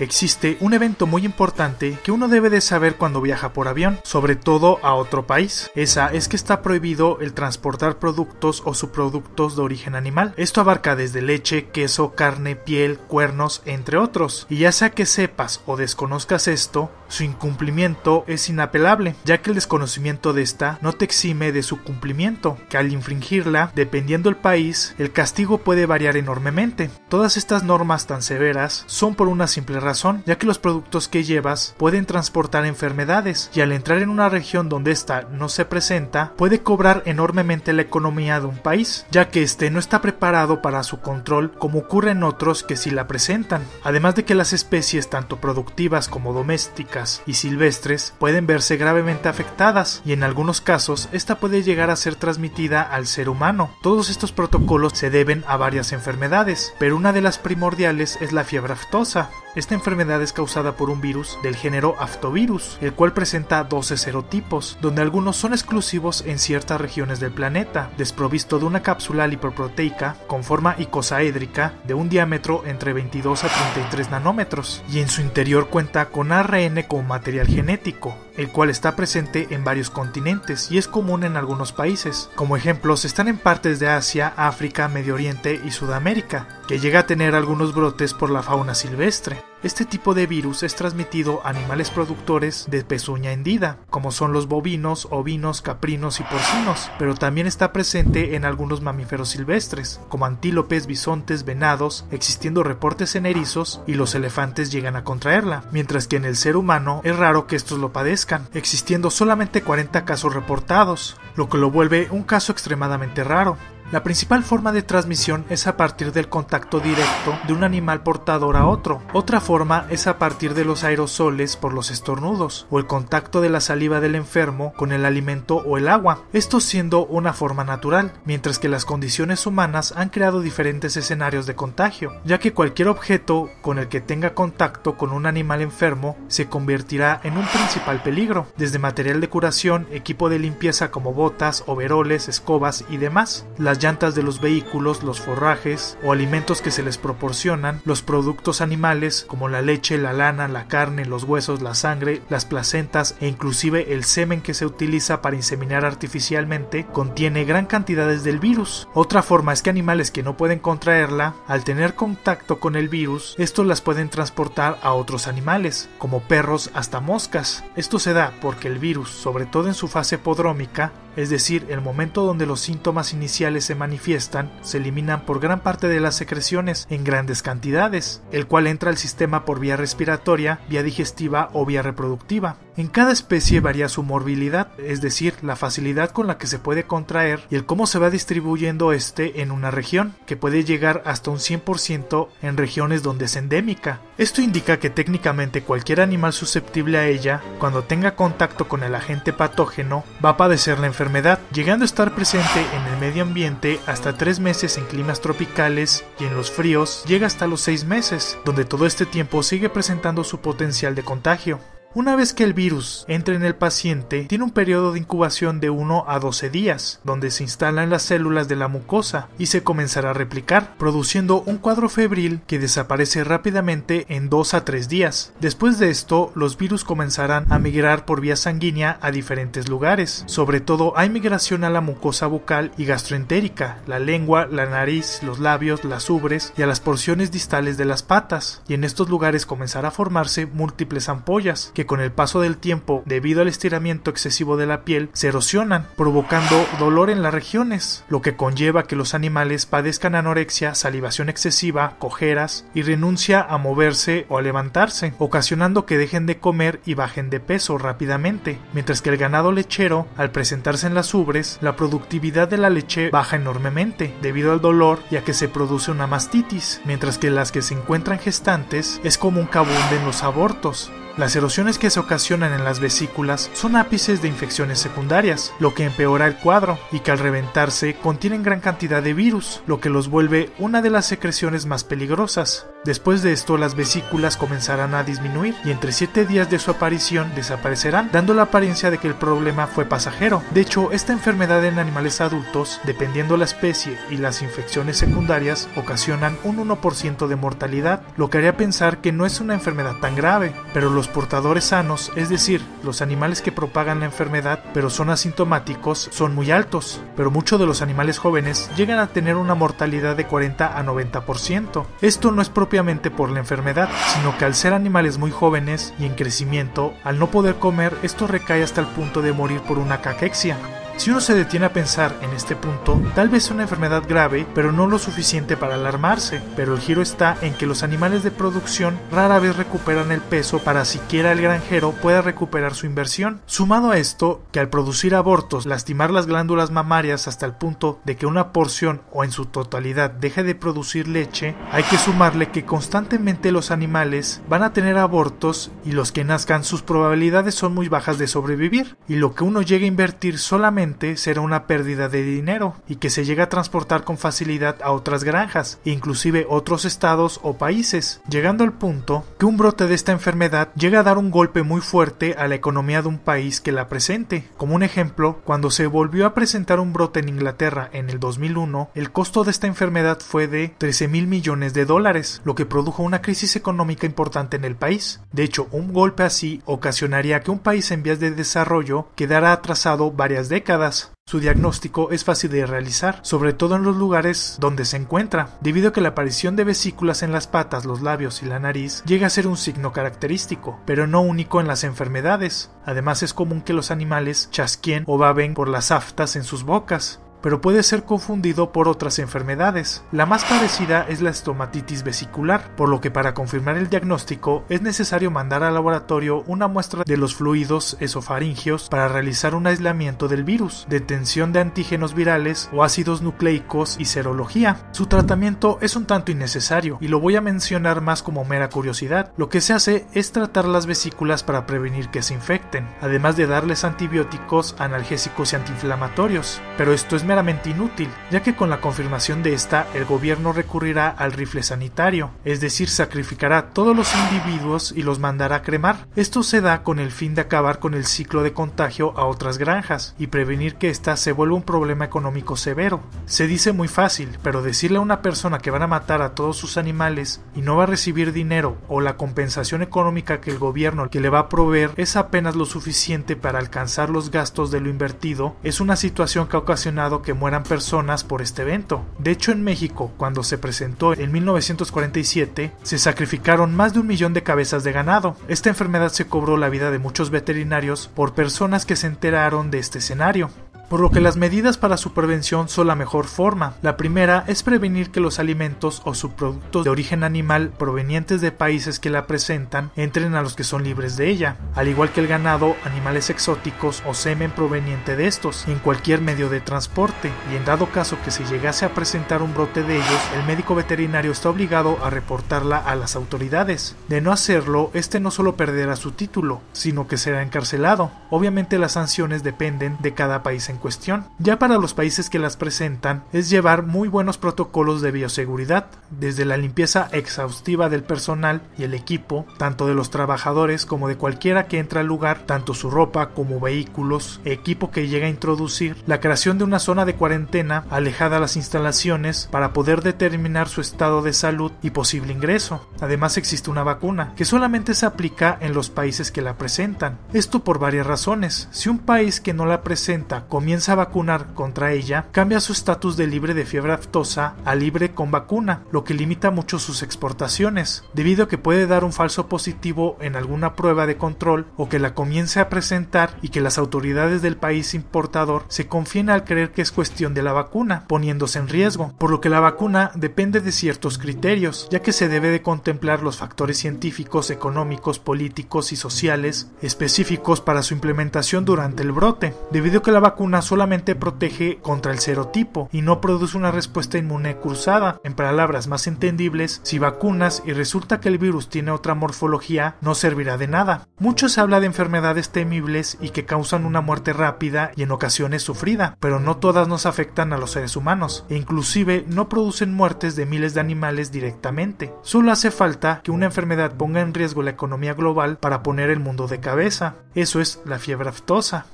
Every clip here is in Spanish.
Existe un evento muy importante que uno debe de saber cuando viaja por avión, sobre todo a otro país. Esa es que está prohibido el transportar productos o subproductos de origen animal. Esto abarca desde leche, queso, carne, piel, cuernos, entre otros. Y ya sea que sepas o desconozcas esto, su incumplimiento es inapelable, ya que el desconocimiento de esta no te exime de su cumplimiento, que al infringirla, dependiendo el país, el castigo puede variar enormemente. Todas estas normas tan severas son por una simple razón, ya que los productos que llevas pueden transportar enfermedades, y al entrar en una región donde ésta no se presenta, puede cobrar enormemente la economía de un país, ya que éste no está preparado para su control como ocurre en otros que sí la presentan. Además de que las especies tanto productivas como domésticas y silvestres pueden verse gravemente afectadas y en algunos casos esta puede llegar a ser transmitida al ser humano. Todos estos protocolos se deben a varias enfermedades, pero una de las primordiales es la fiebre aftosa. Esta enfermedad es causada por un virus del género Aftovirus, el cual presenta 12 serotipos, donde algunos son exclusivos en ciertas regiones del planeta, desprovisto de una cápsula lipoproteica con forma icosaédrica de un diámetro entre 22 a 33 nanómetros, y en su interior cuenta con ARN como material genético, el cual está presente en varios continentes y es común en algunos países. Como ejemplos están en partes de Asia, África, Medio Oriente y Sudamérica, que llega a tener algunos brotes por la fauna silvestre. Este tipo de virus es transmitido a animales productores de pezuña hendida, como son los bovinos, ovinos, caprinos y porcinos, pero también está presente en algunos mamíferos silvestres, como antílopes, bisontes, venados, existiendo reportes en erizos y los elefantes llegan a contraerla, mientras que en el ser humano es raro que estos lo padezcan, existiendo solamente 40 casos reportados, lo que lo vuelve un caso extremadamente raro. La principal forma de transmisión es a partir del contacto directo de un animal portador a otro. Otra forma es a partir de los aerosoles por los estornudos o el contacto de la saliva del enfermo con el alimento o el agua, esto siendo una forma natural, mientras que las condiciones humanas han creado diferentes escenarios de contagio, ya que cualquier objeto con el que tenga contacto con un animal enfermo se convertirá en un principal peligro, desde material de curación, equipo de limpieza como botas, overoles, escobas y demás. Las llantas de los vehículos, los forrajes o alimentos que se les proporcionan, los productos animales como la leche, la lana, la carne, los huesos, la sangre, las placentas e inclusive el semen que se utiliza para inseminar artificialmente contiene gran cantidades del virus. Otra forma es que animales que no pueden contraerla, al tener contacto con el virus, estos las pueden transportar a otros animales, como perros hasta moscas. Esto se da porque el virus, sobre todo en su fase podrómica, es decir, el momento donde los síntomas iniciales se manifiestan, se eliminan por gran parte de las secreciones en grandes cantidades, el cual entra al sistema por vía respiratoria, vía digestiva o vía reproductiva. En cada especie varía su morbilidad, es decir, la facilidad con la que se puede contraer y el cómo se va distribuyendo este en una región, que puede llegar hasta un 100% en regiones donde es endémica. Esto indica que técnicamente cualquier animal susceptible a ella, cuando tenga contacto con el agente patógeno, va a padecer la enfermedad, llegando a estar presente en el medio ambiente hasta 3 meses en climas tropicales y en los fríos llega hasta los 6 meses, donde todo este tiempo sigue presentando su potencial de contagio. Una vez que el virus entra en el paciente, tiene un periodo de incubación de 1 a 12 días, donde se instalan las células de la mucosa y se comenzará a replicar, produciendo un cuadro febril que desaparece rápidamente en 2 a 3 días. Después de esto, los virus comenzarán a migrar por vía sanguínea a diferentes lugares. Sobre todo hay migración a la mucosa bucal y gastroentérica, la lengua, la nariz, los labios, las ubres y a las porciones distales de las patas, y en estos lugares comenzará a formarse múltiples ampollas que con el paso del tiempo, debido al estiramiento excesivo de la piel, se erosionan, provocando dolor en las regiones, lo que conlleva que los animales padezcan anorexia, salivación excesiva, cojeras y renuncia a moverse o a levantarse, ocasionando que dejen de comer y bajen de peso rápidamente, mientras que el ganado lechero, al presentarse en las ubres, la productividad de la leche baja enormemente debido al dolor ya que se produce una mastitis, mientras que las que se encuentran gestantes es como un que en los abortos, las erosiones que se ocasionan en las vesículas son ápices de infecciones secundarias, lo que empeora el cuadro, y que al reventarse contienen gran cantidad de virus, lo que los vuelve una de las secreciones más peligrosas. Después de esto, las vesículas comenzarán a disminuir y entre 7 días de su aparición desaparecerán, dando la apariencia de que el problema fue pasajero. De hecho, esta enfermedad en animales adultos, dependiendo la especie y las infecciones secundarias, ocasionan un 1% de mortalidad, lo que haría pensar que no es una enfermedad tan grave. Pero los portadores sanos, es decir, los animales que propagan la enfermedad pero son asintomáticos, son muy altos. Pero muchos de los animales jóvenes llegan a tener una mortalidad de 40 a 90%. Esto no es propiamente por la enfermedad, sino que al ser animales muy jóvenes y en crecimiento, al no poder comer, esto recae hasta el punto de morir por una caquexia. Si uno se detiene a pensar en este punto, tal vez es una enfermedad grave, pero no lo suficiente para alarmarse. Pero el giro está en que los animales de producción rara vez recuperan el peso para siquiera el granjero pueda recuperar su inversión. Sumado a esto, que al producir abortos, lastimar las glándulas mamarias hasta el punto de que una porción o en su totalidad deje de producir leche, hay que sumarle que constantemente los animales van a tener abortos y los que nazcan sus probabilidades son muy bajas de sobrevivir, y lo que uno llega a invertir solamente será una pérdida de dinero y que se llega a transportar con facilidad a otras granjas, inclusive otros estados o países, llegando al punto que un brote de esta enfermedad llega a dar un golpe muy fuerte a la economía de un país que la presente. Como un ejemplo, cuando se volvió a presentar un brote en Inglaterra en el 2001, el costo de esta enfermedad fue de 13 mil millones de dólares, lo que produjo una crisis económica importante en el país. De hecho, un golpe así ocasionaría que un país en vías de desarrollo quedara atrasado varias décadas su diagnóstico es fácil de realizar, sobre todo en los lugares donde se encuentra, debido a que la aparición de vesículas en las patas, los labios y la nariz llega a ser un signo característico, pero no único en las enfermedades. Además es común que los animales chasquien o baben por las aftas en sus bocas, pero puede ser confundido por otras enfermedades. La más parecida es la estomatitis vesicular, por lo que para confirmar el diagnóstico es necesario mandar al laboratorio una muestra de los fluidos esofaringios para realizar un aislamiento del virus, detención de antígenos virales o ácidos nucleicos y serología. Su tratamiento es un tanto innecesario y lo voy a mencionar más como mera curiosidad. Lo que se hace es tratar las vesículas para prevenir que se infecten, además de darles antibióticos, analgésicos y antiinflamatorios, pero esto es meramente inútil, ya que con la confirmación de esta el gobierno recurrirá al rifle sanitario, es decir, sacrificará a todos los individuos y los mandará a cremar. Esto se da con el fin de acabar con el ciclo de contagio a otras granjas y prevenir que ésta se vuelva un problema económico severo. Se dice muy fácil, pero decirle a una persona que van a matar a todos sus animales y no va a recibir dinero o la compensación económica que el gobierno que le va a proveer es apenas lo suficiente para alcanzar los gastos de lo invertido, es una situación que ha ocasionado que mueran personas por este evento. De hecho, en México, cuando se presentó en 1947, se sacrificaron más de un millón de cabezas de ganado. Esta enfermedad se cobró la vida de muchos veterinarios por personas que se enteraron de este escenario por lo que las medidas para su prevención son la mejor forma. La primera es prevenir que los alimentos o subproductos de origen animal provenientes de países que la presentan entren a los que son libres de ella, al igual que el ganado, animales exóticos o semen proveniente de estos, en cualquier medio de transporte, y en dado caso que se llegase a presentar un brote de ellos, el médico veterinario está obligado a reportarla a las autoridades. De no hacerlo, este no solo perderá su título, sino que será encarcelado. Obviamente las sanciones dependen de cada país en cuestión. Ya para los países que las presentan es llevar muy buenos protocolos de bioseguridad, desde la limpieza exhaustiva del personal y el equipo, tanto de los trabajadores como de cualquiera que entra al lugar, tanto su ropa como vehículos, equipo que llega a introducir, la creación de una zona de cuarentena alejada a las instalaciones para poder determinar su estado de salud y posible ingreso. Además existe una vacuna que solamente se aplica en los países que la presentan. Esto por varias razones. Si un país que no la presenta comienza a vacunar contra ella, cambia su estatus de libre de fiebre aftosa a libre con vacuna, lo que limita mucho sus exportaciones, debido a que puede dar un falso positivo en alguna prueba de control o que la comience a presentar y que las autoridades del país importador se confíen al creer que es cuestión de la vacuna, poniéndose en riesgo, por lo que la vacuna depende de ciertos criterios, ya que se debe de contemplar los factores científicos, económicos, políticos y sociales específicos para su implementación durante el brote, debido a que la vacuna solamente protege contra el serotipo y no produce una respuesta inmune cruzada. En palabras más entendibles, si vacunas y resulta que el virus tiene otra morfología, no servirá de nada. Mucho se habla de enfermedades temibles y que causan una muerte rápida y en ocasiones sufrida, pero no todas nos afectan a los seres humanos, e inclusive no producen muertes de miles de animales directamente. Solo hace falta que una enfermedad ponga en riesgo la economía global para poner el mundo de cabeza. Eso es la fiebre aftosa.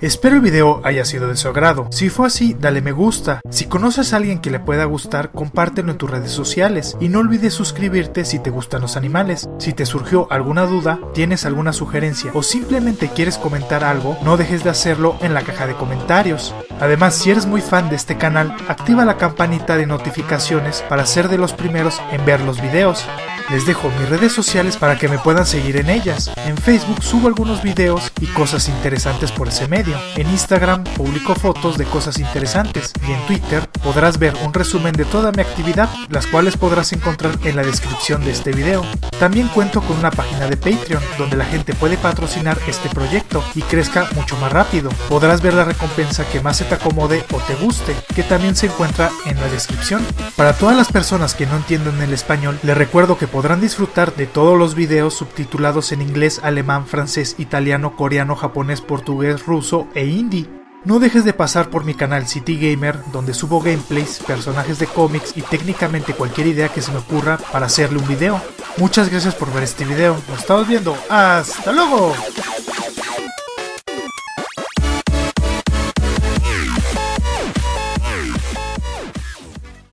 Espero el video haya sido de su agrado. Si fue así, dale me gusta. Si conoces a alguien que le pueda gustar, compártelo en tus redes sociales. Y no olvides suscribirte si te gustan los animales. Si te surgió alguna duda, tienes alguna sugerencia o simplemente quieres comentar algo, no dejes de hacerlo en la caja de comentarios. Además, si eres muy fan de este canal, activa la campanita de notificaciones para ser de los primeros en ver los videos. Les dejo mis redes sociales para que me puedan seguir en ellas. En Facebook subo algunos videos y cosas interesantes por ese medio. En Instagram publico fotos de cosas interesantes y en Twitter podrás ver un resumen de toda mi actividad, las cuales podrás encontrar en la descripción de este video. También cuento con una página de Patreon donde la gente puede patrocinar este proyecto y crezca mucho más rápido. Podrás ver la recompensa que más se te acomode o te guste, que también se encuentra en la descripción. Para todas las personas que no entienden el español, les recuerdo que podrán disfrutar de todos los videos subtitulados en inglés, alemán, francés, italiano, coreano, japonés, portugués, ruso e hindi. No dejes de pasar por mi canal City Gamer, donde subo gameplays, personajes de cómics y técnicamente cualquier idea que se me ocurra para hacerle un video. Muchas gracias por ver este video, nos estamos viendo, ¡hasta luego!